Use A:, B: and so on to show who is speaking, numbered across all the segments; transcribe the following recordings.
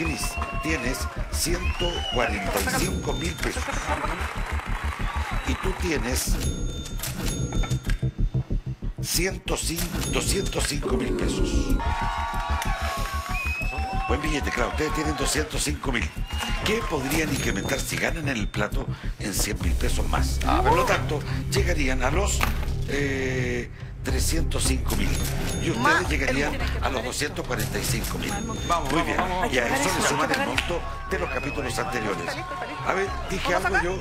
A: Cris, tienes 145 mil pesos. Y tú tienes 105, 205 mil pesos. Buen billete, claro. Ustedes tienen 205 mil. ¿Qué podrían incrementar si ganan en el plato en 100 mil pesos más? Por lo tanto, llegarían a los eh, 305 mil. Y ustedes llegarían a los 245 mil. Muy bien. Y a eso le suman el monto de los capítulos anteriores. A ver, dije algo yo.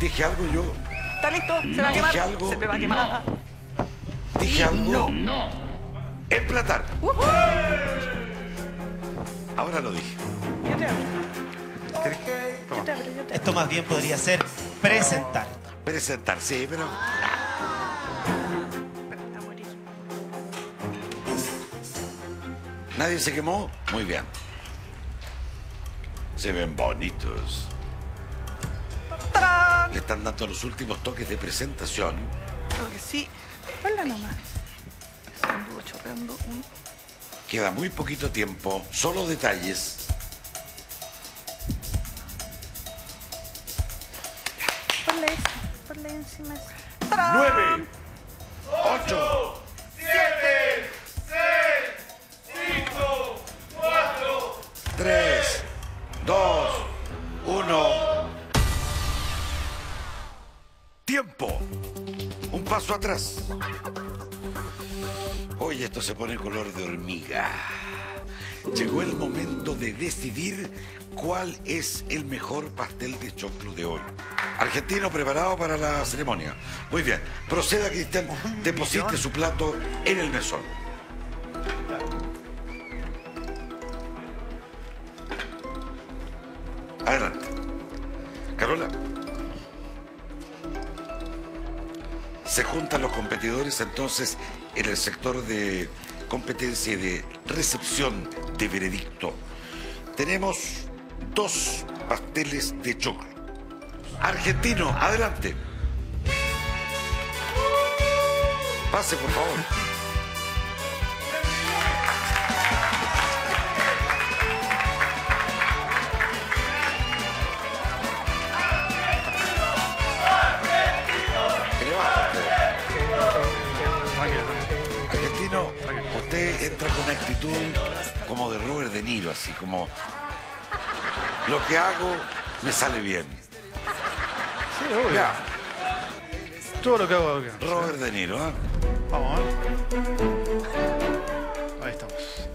A: Dije algo yo.
B: ¿Está listo? ¿Se va a
A: Dije
B: quemar?
A: algo.
B: Se me va a quemar.
A: Dije algo. Emplatar. Ahora lo dije.
B: Yo te abro. Yo te abro, yo te abro.
C: Esto más bien podría ser presentar.
A: Presentar, sí, pero nadie se quemó. Muy bien. Se ven bonitos.
B: ¡Tarán!
A: Le están dando los últimos toques de presentación.
B: Creo que sí. Hola nomás. Un...
A: Queda muy poquito tiempo, solo detalles.
B: Ponle. Ponle encima eso.
A: ¡Nueve! ¡Ocho! Paso atrás. Hoy esto se pone color de hormiga. Llegó el momento de decidir cuál es el mejor pastel de choclo de hoy. Argentino preparado para la ceremonia. Muy bien. Proceda, Cristian. Deposite su plato en el mesón. Adelante. Carola. Se juntan los competidores entonces en el sector de competencia y de recepción de veredicto. Tenemos dos pasteles de choclo. Argentino, adelante. Pase, por favor. Entra con una actitud como de Robert De Niro, así como lo que hago me sale bien.
D: Sí, obvio.
A: Ya,
D: Todo lo que hago acá.
A: Robert De Niro, ¿eh?
D: Vamos, a ver. Ahí estamos.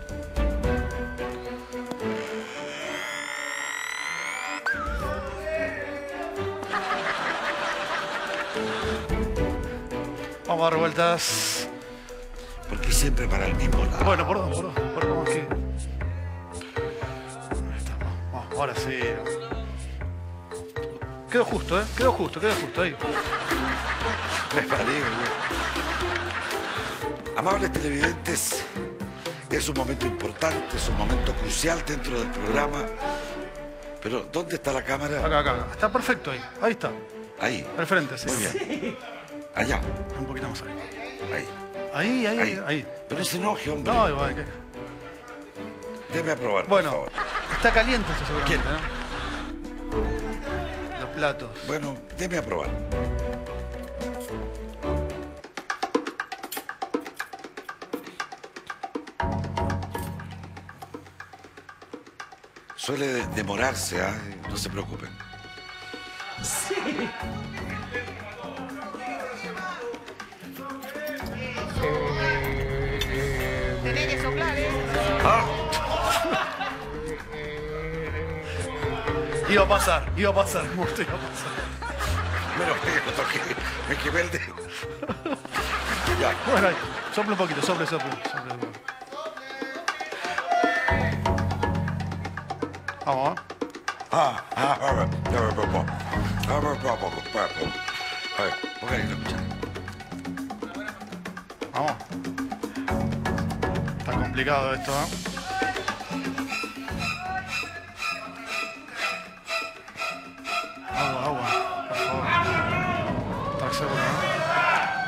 D: Vamos a dar vueltas.
A: Porque siempre para el mismo lado.
D: Bueno, aquí. Ahí estamos. Vamos, ahora sí. Quedó justo, ¿eh? Quedó justo, quedó justo ahí.
A: Me. Amables televidentes, es un momento importante, es un momento crucial dentro del programa. Pero, ¿dónde está la cámara?
D: Acá, acá, acá. Está perfecto ahí. Ahí está.
A: Ahí.
D: Al frente, sí.
A: Muy bien. Allá.
D: Un poquito más ahí.
A: Ahí.
D: Ahí, ahí,
A: Ahí.
D: ahí.
A: Pero ese enoje, hombre.
D: No, igual que.
A: Debe aprobar,
D: Bueno,
A: por favor.
D: está caliente esto seguramente,
A: ¿Quién?
D: ¿no? Los platos.
A: Bueno, debe aprobar. Suele de- demorarse, ¿ah? no se preocupen.
B: Tenés
D: Iba a pasar, iba a pasar, justo iba a pasar.
A: Menos que lo toqué, me quemé el dedo. Ya,
D: Bueno, ahí. Sople un poquito, sople, sople. sople. Vamos, ¿eh?
A: Ah, ah, ah.
D: Vamos. Está complicado esto, ¿eh?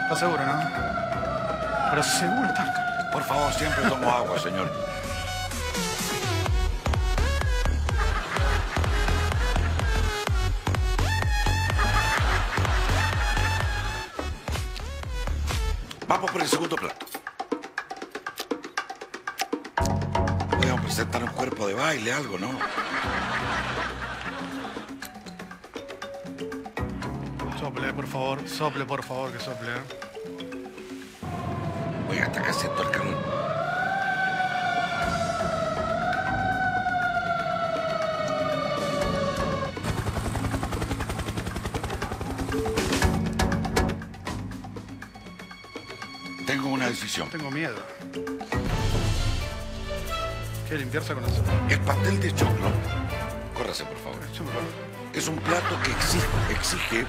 D: Está seguro, ¿no? Pero seguro está.
A: Por favor, siempre tomo agua, señor. Vamos por el segundo plato. Podemos presentar un cuerpo de baile, algo, ¿no?
D: Sople, por favor. Sople, por favor, que sople.
A: Oiga, está casi todo el. Tengo una decisión.
D: Tengo miedo. ¿Qué limpiarse con eso?
A: El pastel de choclo, córrase por favor, es un plato que exige, exige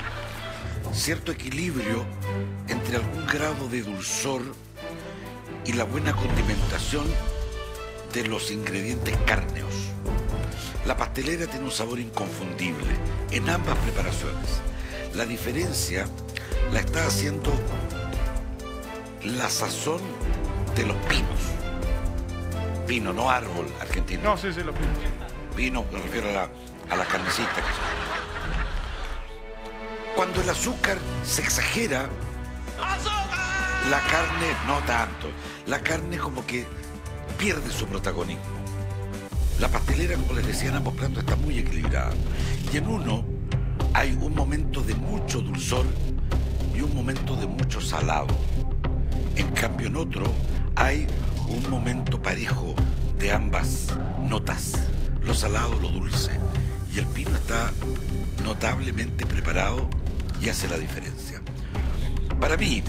A: cierto equilibrio entre algún grado de dulzor y la buena condimentación de los ingredientes cárneos. La pastelera tiene un sabor inconfundible en ambas preparaciones. La diferencia la está haciendo la sazón de los pinos. Pino, no árbol argentino.
D: No, sí, sí, lo pido.
A: Vino, me refiero a la, a la carnecita. que es. Cuando el azúcar se exagera, la carne no tanto. La carne como que pierde su protagonismo. La pastelera, como les decía, en ambos platos está muy equilibrada. Y en uno hay un momento de mucho dulzor y un momento de mucho salado. En cambio, en otro hay un momento parejo de ambas notas, lo salado, lo dulce. Y el pino está notablemente preparado y hace la diferencia. Para mí,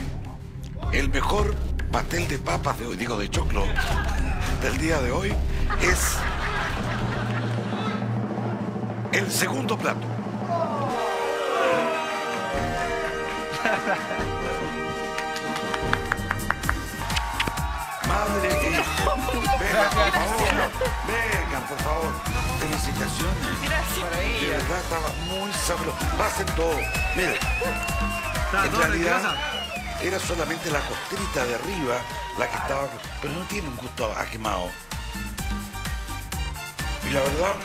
A: el mejor pastel de papas de hoy, digo de choclo, del día de hoy es el segundo plato. Madre. Favor. Vengan, por favor. Felicitaciones. De verdad estaba muy sabroso. Pasen todo. Miren. En realidad era solamente la costrita de arriba la que estaba. Pero no tiene un gusto a quemado. Y la verdad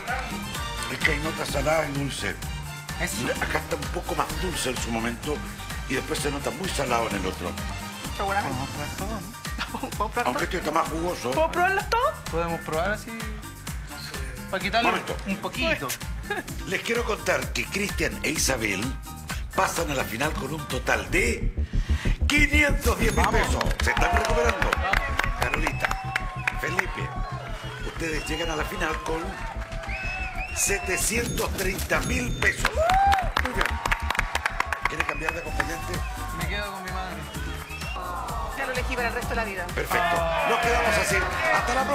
A: es que hay notas saladas y dulce. Acá está un poco más dulce en su momento y después se nota muy salado en el otro.
B: Seguramente.
D: Vamos a probar todo, ¿no?
B: ¿Puedo probar
A: Aunque este está más jugoso.
B: ¿Puedo probarlas todas?
C: Podemos probar así. Para quitarle
A: Momento.
C: un poquito.
A: Les quiero contar que Cristian e Isabel pasan a la final con un total de 510 mil pesos. Se están recuperando. Carolita, Felipe, ustedes llegan a la final con 730 mil pesos. Muy bien. ¿Quiere cambiar de acompañante?
C: Me quedo con mi madre.
B: Elegí para el resto de la vida.
A: Perfecto. Nos quedamos así. Hasta la próxima.